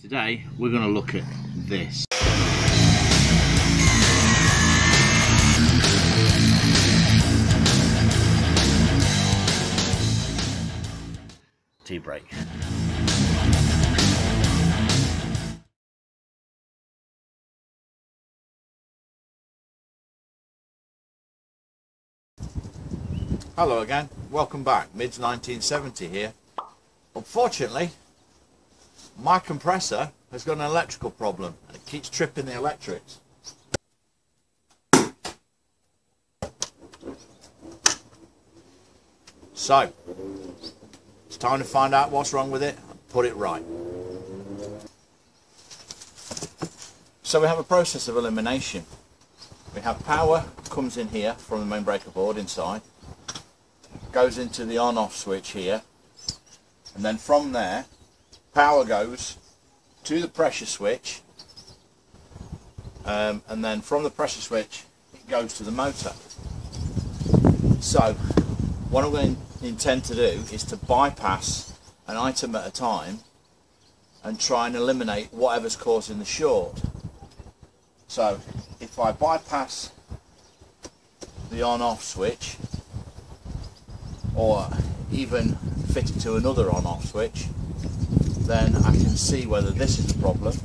Today we're going to look at this. T-brake. Hello again, welcome back, Mids 1970 here. Unfortunately, my compressor has got an electrical problem and it keeps tripping the electrics. So, it's time to find out what's wrong with it and put it right. So we have a process of elimination. We have power comes in here from the main breaker board inside, goes into the on-off switch here, and then from there power goes to the pressure switch um, and then from the pressure switch it goes to the motor. So what I'm going to intend to do is to bypass an item at a time and try and eliminate whatever's causing the short. So if I bypass the on off switch or even fit it to another on off switch then I can see whether this is the problem.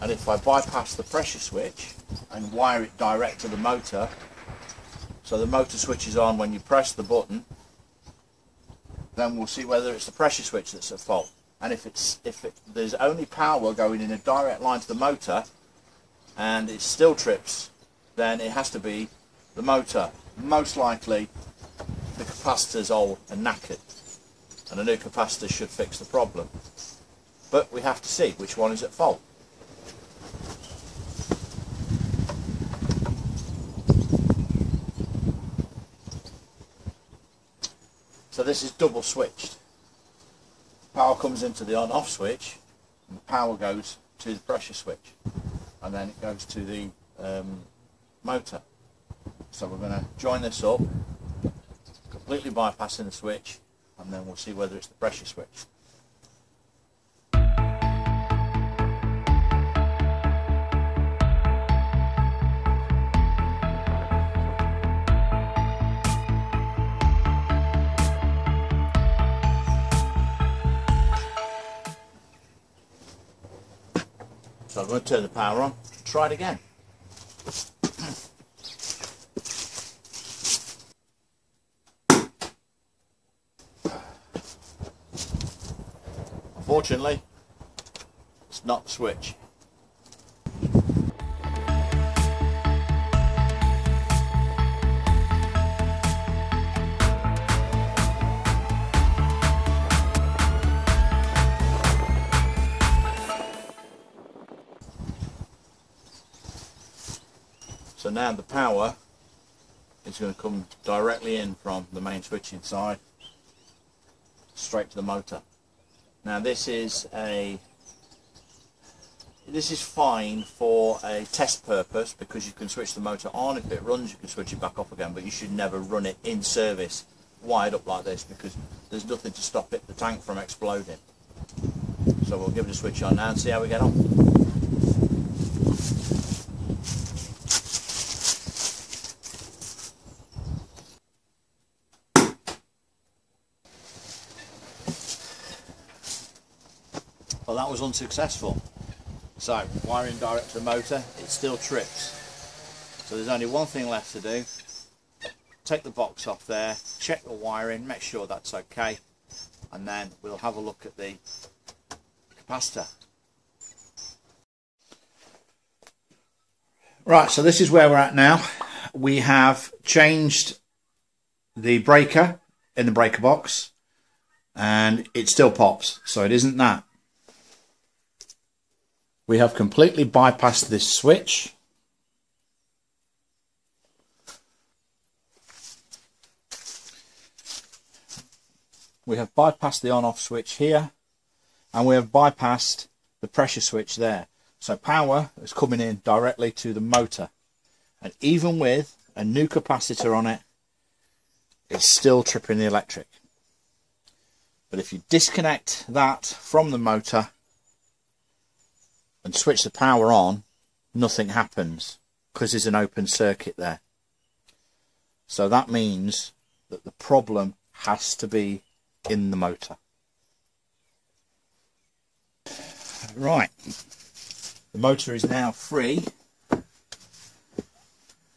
And if I bypass the pressure switch and wire it direct to the motor so the motor switches on when you press the button then we'll see whether it's the pressure switch that's at fault. And if it's if it, there's only power going in a direct line to the motor and it still trips then it has to be the motor. Most likely the capacitor's old and knackered. And a new capacitor should fix the problem. But we have to see which one is at fault. So this is double switched. Power comes into the on-off switch and power goes to the pressure switch and then it goes to the um, motor. So we're going to join this up, completely bypassing the switch and then we'll see whether it's the pressure switch. So I'm going to turn the power on, try it again. Unfortunately, it's not the switch. Now the power is going to come directly in from the main switch inside straight to the motor. Now this is a this is fine for a test purpose because you can switch the motor on. If it runs you can switch it back off again but you should never run it in service wired up like this because there's nothing to stop it the tank from exploding. So we'll give it a switch on now and see how we get on was unsuccessful. So, wiring direct to the motor, it still trips. So there's only one thing left to do. Take the box off there, check the wiring, make sure that's okay, and then we'll have a look at the capacitor. Right, so this is where we're at now. We have changed the breaker in the breaker box and it still pops, so it isn't that we have completely bypassed this switch. We have bypassed the on-off switch here and we have bypassed the pressure switch there. So power is coming in directly to the motor and even with a new capacitor on it, it's still tripping the electric. But if you disconnect that from the motor, and switch the power on, nothing happens because there's an open circuit there. So that means that the problem has to be in the motor. Right, the motor is now free.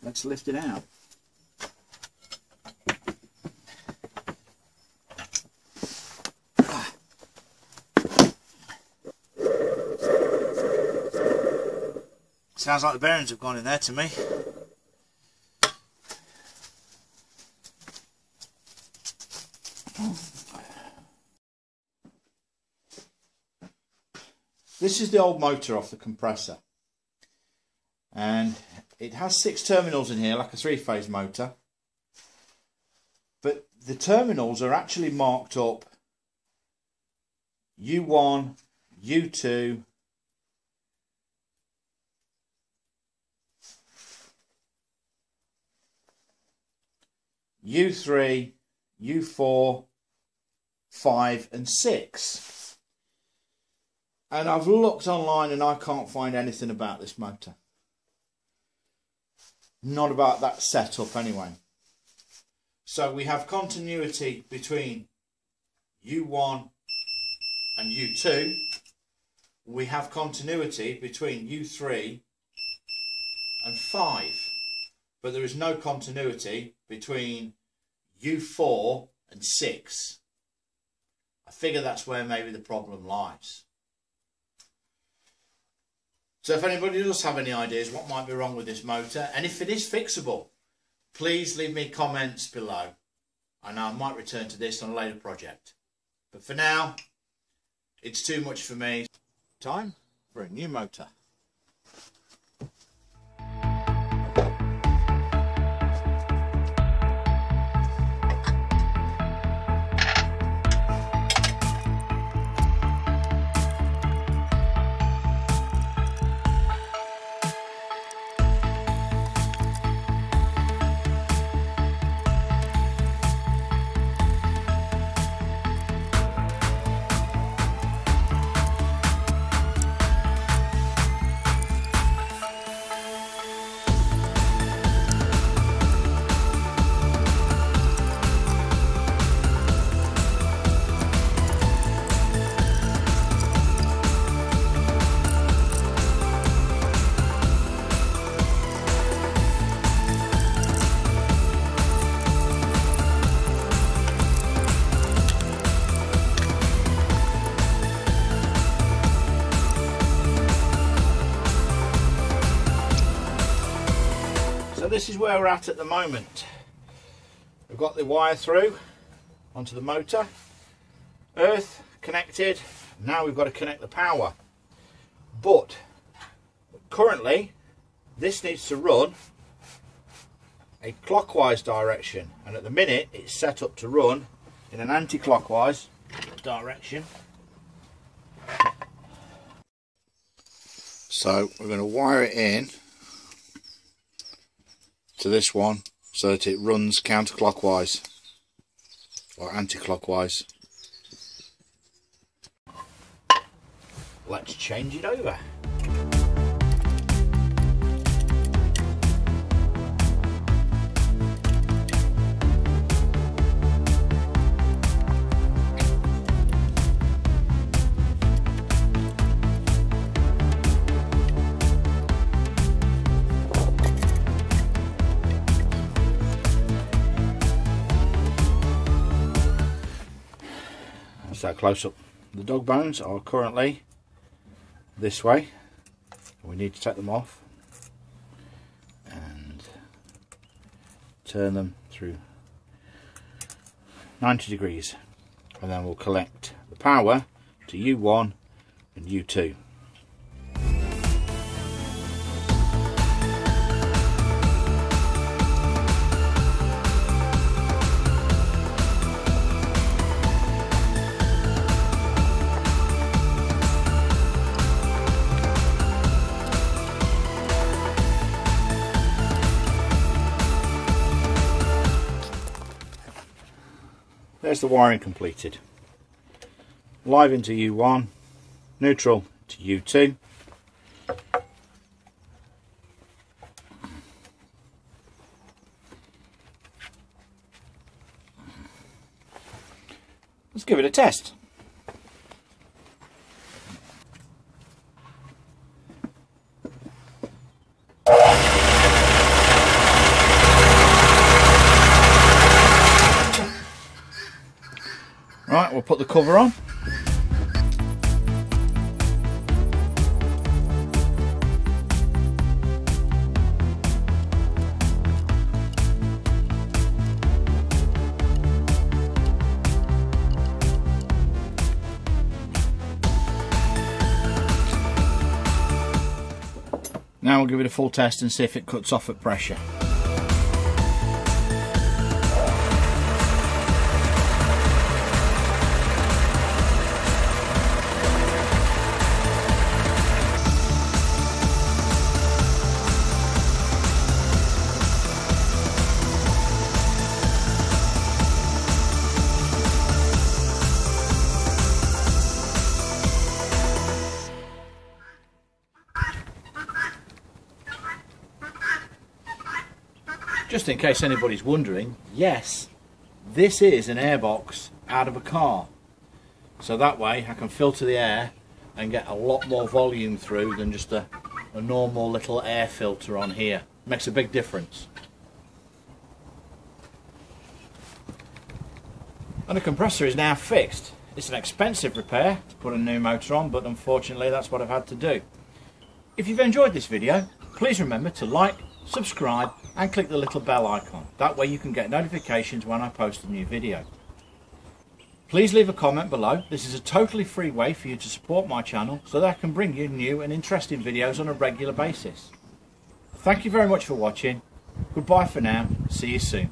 Let's lift it out. Sounds like the bearings have gone in there to me. This is the old motor off the compressor. And it has six terminals in here, like a three-phase motor. But the terminals are actually marked up U1, U2, U3, U4, 5 and 6. And I've looked online and I can't find anything about this motor. Not about that setup anyway. So we have continuity between U1 and U2. We have continuity between U3 and 5. But there is no continuity between U4 and 6. I figure that's where maybe the problem lies. So if anybody does have any ideas what might be wrong with this motor, and if it is fixable, please leave me comments below. And I might return to this on a later project. But for now, it's too much for me. Time for a new motor. This is where we're at at the moment. We've got the wire through onto the motor, earth connected, now we've got to connect the power. But currently this needs to run a clockwise direction and at the minute it's set up to run in an anti-clockwise direction. So we're going to wire it in to this one so that it runs counterclockwise or anti-clockwise. Let's change it over. So close up. The dog bones are currently this way. We need to take them off and turn them through 90 degrees and then we'll collect the power to U1 and U2. There's the wiring completed. Live into U1, neutral to U2. Let's give it a test. Right, we'll put the cover on. Now we'll give it a full test and see if it cuts off at pressure. Just in case anybody's wondering, yes, this is an airbox out of a car. So that way I can filter the air and get a lot more volume through than just a, a normal little air filter on here. Makes a big difference. And the compressor is now fixed. It's an expensive repair to put a new motor on, but unfortunately that's what I've had to do. If you've enjoyed this video, please remember to like, subscribe and click the little bell icon. That way you can get notifications when I post a new video. Please leave a comment below. This is a totally free way for you to support my channel so that I can bring you new and interesting videos on a regular basis. Thank you very much for watching. Goodbye for now. See you soon.